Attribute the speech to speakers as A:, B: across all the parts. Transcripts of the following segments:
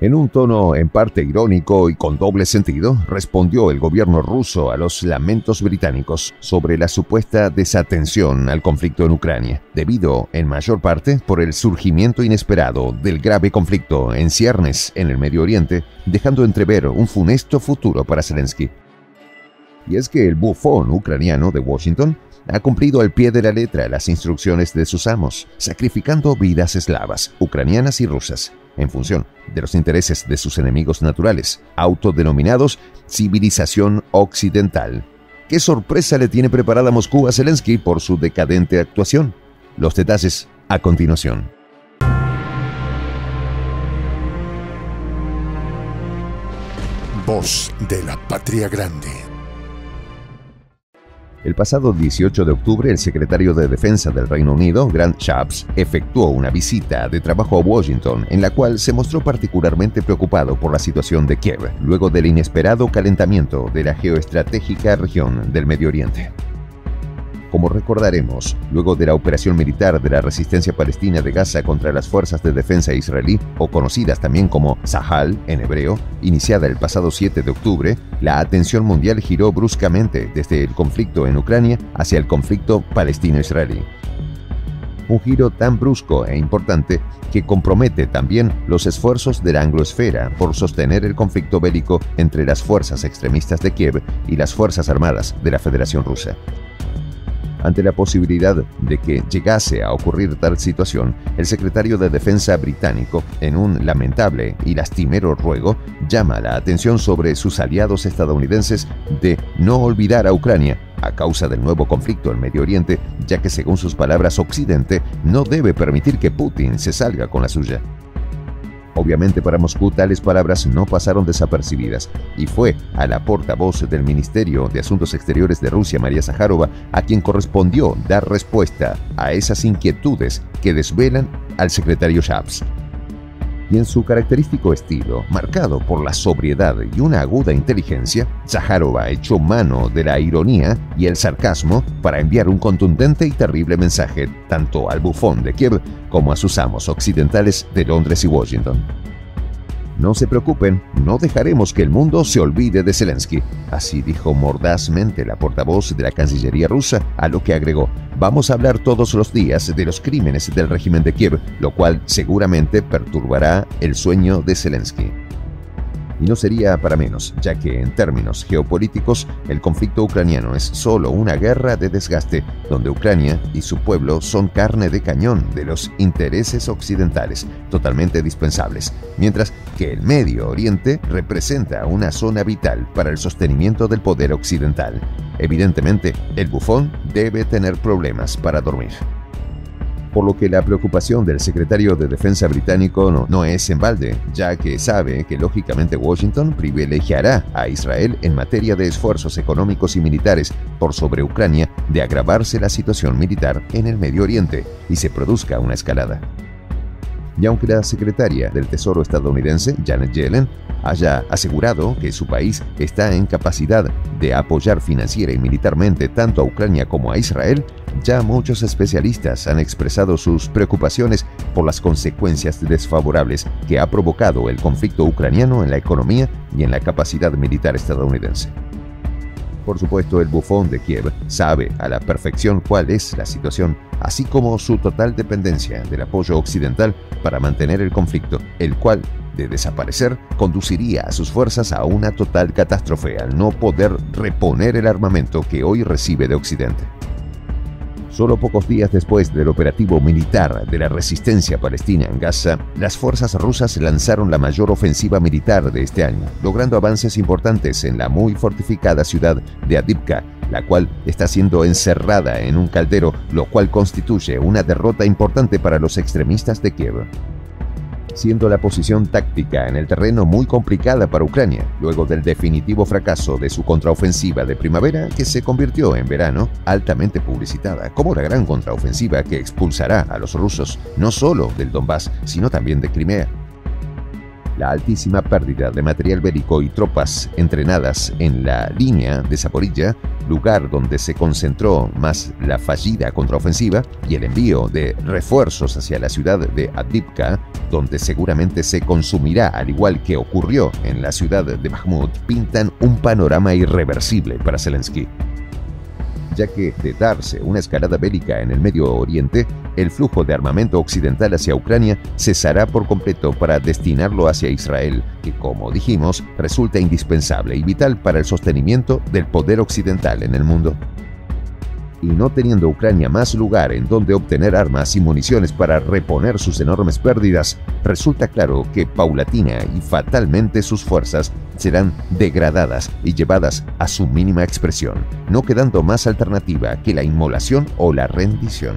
A: En un tono en parte irónico y con doble sentido, respondió el gobierno ruso a los lamentos británicos sobre la supuesta desatención al conflicto en Ucrania, debido en mayor parte por el surgimiento inesperado del grave conflicto en ciernes en el Medio Oriente, dejando entrever un funesto futuro para Zelensky. Y es que el bufón ucraniano de Washington ha cumplido al pie de la letra las instrucciones de sus amos, sacrificando vidas eslavas, ucranianas y rusas, en función de los intereses de sus enemigos naturales, autodenominados civilización occidental. ¿Qué sorpresa le tiene preparada Moscú a Zelensky por su decadente actuación? Los detalles a continuación.
B: Voz de la Patria Grande.
A: El pasado 18 de octubre, el secretario de Defensa del Reino Unido, Grant Shapps, efectuó una visita de trabajo a Washington en la cual se mostró particularmente preocupado por la situación de Kiev, luego del inesperado calentamiento de la geoestratégica región del Medio Oriente. Como recordaremos, luego de la operación militar de la resistencia palestina de Gaza contra las fuerzas de defensa israelí, o conocidas también como Sahal en hebreo, iniciada el pasado 7 de octubre, la atención mundial giró bruscamente desde el conflicto en Ucrania hacia el conflicto palestino-israelí. Un giro tan brusco e importante que compromete también los esfuerzos de la anglosfera por sostener el conflicto bélico entre las fuerzas extremistas de Kiev y las Fuerzas Armadas de la Federación Rusa. Ante la posibilidad de que llegase a ocurrir tal situación, el secretario de Defensa británico, en un lamentable y lastimero ruego, llama la atención sobre sus aliados estadounidenses de no olvidar a Ucrania a causa del nuevo conflicto en Medio Oriente, ya que según sus palabras Occidente no debe permitir que Putin se salga con la suya. Obviamente para Moscú tales palabras no pasaron desapercibidas y fue a la portavoz del Ministerio de Asuntos Exteriores de Rusia, María Zaharova, a quien correspondió dar respuesta a esas inquietudes que desvelan al secretario Shaps y en su característico estilo, marcado por la sobriedad y una aguda inteligencia, Zaharova echó mano de la ironía y el sarcasmo para enviar un contundente y terrible mensaje tanto al bufón de Kiev como a sus amos occidentales de Londres y Washington. No se preocupen, no dejaremos que el mundo se olvide de Zelensky. Así dijo mordazmente la portavoz de la Cancillería rusa, a lo que agregó, vamos a hablar todos los días de los crímenes del régimen de Kiev, lo cual seguramente perturbará el sueño de Zelensky. Y no sería para menos, ya que en términos geopolíticos el conflicto ucraniano es solo una guerra de desgaste, donde Ucrania y su pueblo son carne de cañón de los intereses occidentales, totalmente dispensables, mientras que el Medio Oriente representa una zona vital para el sostenimiento del poder occidental. Evidentemente, el bufón debe tener problemas para dormir por lo que la preocupación del secretario de Defensa británico no, es en balde, ya que sabe que lógicamente Washington privilegiará a Israel en materia de esfuerzos económicos y militares por sobre Ucrania de agravarse la situación militar en el Medio Oriente y se produzca una escalada. Y aunque la secretaria del Tesoro estadounidense, Janet Yellen, haya asegurado que su país está en capacidad de apoyar financiera y militarmente tanto a Ucrania como a Israel, ya muchos especialistas han expresado sus preocupaciones por las consecuencias desfavorables que ha provocado el conflicto ucraniano en la economía y en la capacidad militar estadounidense. Por supuesto, el bufón de Kiev sabe a la perfección cuál es la situación, así como su total dependencia del apoyo occidental para mantener el conflicto, el cual de desaparecer, conduciría a sus fuerzas a una total catástrofe al no poder reponer el armamento que hoy recibe de Occidente. Solo pocos días después del operativo militar de la resistencia palestina en Gaza, las fuerzas rusas lanzaron la mayor ofensiva militar de este año, logrando avances importantes en la muy fortificada ciudad de Adivka, la cual está siendo encerrada en un caldero, lo cual constituye una derrota importante para los extremistas de Kiev siendo la posición táctica en el terreno muy complicada para Ucrania, luego del definitivo fracaso de su contraofensiva de primavera que se convirtió en verano altamente publicitada como la gran contraofensiva que expulsará a los rusos no solo del Donbass, sino también de Crimea. La altísima pérdida de material bélico y tropas entrenadas en la línea de Zaporilla lugar donde se concentró más la fallida contraofensiva, y el envío de refuerzos hacia la ciudad de Adipka, donde seguramente se consumirá al igual que ocurrió en la ciudad de Bakhmut, pintan un panorama irreversible para Zelensky ya que de darse una escalada bélica en el Medio Oriente, el flujo de armamento occidental hacia Ucrania cesará por completo para destinarlo hacia Israel, que como dijimos resulta indispensable y vital para el sostenimiento del poder occidental en el mundo y no teniendo Ucrania más lugar en donde obtener armas y municiones para reponer sus enormes pérdidas, resulta claro que paulatina y fatalmente sus fuerzas serán degradadas y llevadas a su mínima expresión, no quedando más alternativa que la inmolación o la rendición.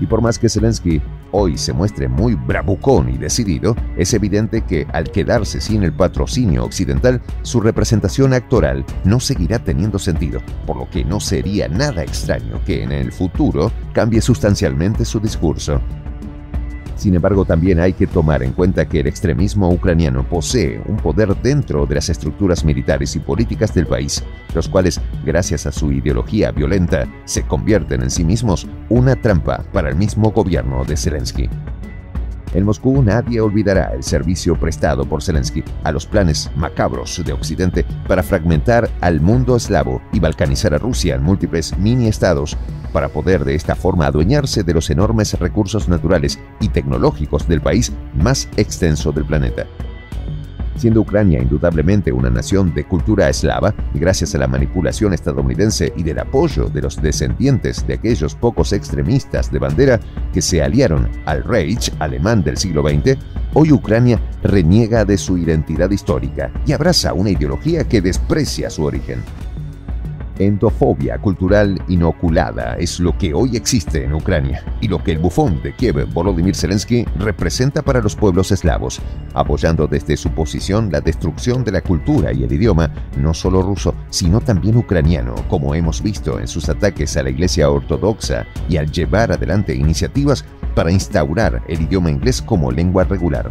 A: Y por más que Zelensky hoy se muestre muy bravucón y decidido, es evidente que al quedarse sin el patrocinio occidental, su representación actoral no seguirá teniendo sentido, por lo que no sería nada extraño que en el futuro cambie sustancialmente su discurso. Sin embargo, también hay que tomar en cuenta que el extremismo ucraniano posee un poder dentro de las estructuras militares y políticas del país, los cuales, gracias a su ideología violenta, se convierten en sí mismos una trampa para el mismo gobierno de Zelensky. En Moscú nadie olvidará el servicio prestado por Zelensky a los planes macabros de Occidente para fragmentar al mundo eslavo y balcanizar a Rusia en múltiples mini-estados para poder de esta forma adueñarse de los enormes recursos naturales y tecnológicos del país más extenso del planeta. Siendo Ucrania indudablemente una nación de cultura eslava, gracias a la manipulación estadounidense y del apoyo de los descendientes de aquellos pocos extremistas de bandera que se aliaron al Reich alemán del siglo XX, hoy Ucrania reniega de su identidad histórica y abraza una ideología que desprecia su origen. Endofobia cultural inoculada es lo que hoy existe en Ucrania y lo que el bufón de Kiev, Volodymyr Zelensky, representa para los pueblos eslavos, apoyando desde su posición la destrucción de la cultura y el idioma, no solo ruso, sino también ucraniano, como hemos visto en sus ataques a la Iglesia Ortodoxa y al llevar adelante iniciativas para instaurar el idioma inglés como lengua regular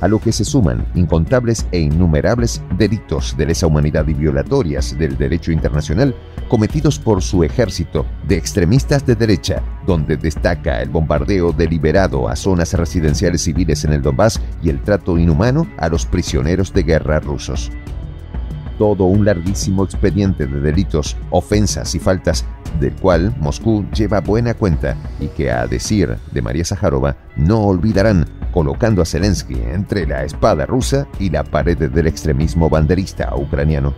A: a lo que se suman incontables e innumerables delitos de lesa humanidad y violatorias del derecho internacional cometidos por su ejército de extremistas de derecha, donde destaca el bombardeo deliberado a zonas residenciales civiles en el Donbass y el trato inhumano a los prisioneros de guerra rusos. Todo un larguísimo expediente de delitos, ofensas y faltas del cual Moscú lleva buena cuenta y que, a decir de María Zaharova, no olvidarán colocando a Zelensky entre la espada rusa y la pared del extremismo banderista ucraniano.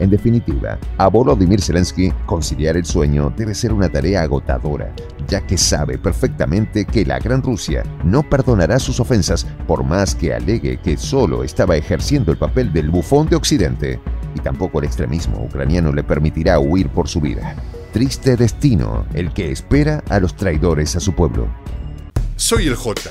A: En definitiva, a Volodymyr Zelensky conciliar el sueño debe ser una tarea agotadora, ya que sabe perfectamente que la Gran Rusia no perdonará sus ofensas por más que alegue que solo estaba ejerciendo el papel del bufón de Occidente, y tampoco el extremismo ucraniano le permitirá huir por su vida. Triste destino el que espera a los traidores a su pueblo.
B: Soy el J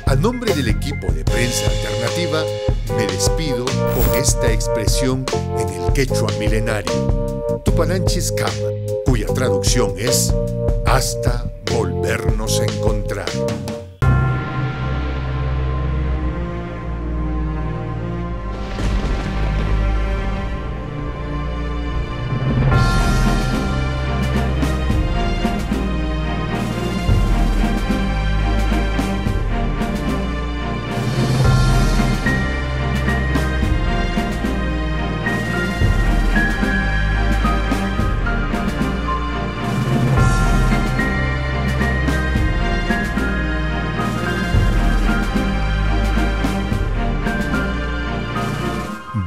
B: Nombre del equipo de prensa alternativa, me despido con esta expresión en el quechua milenario, Tupananchis Kama, cuya traducción es hasta volvernos a encontrar.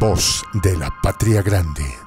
B: Voz de la Patria Grande.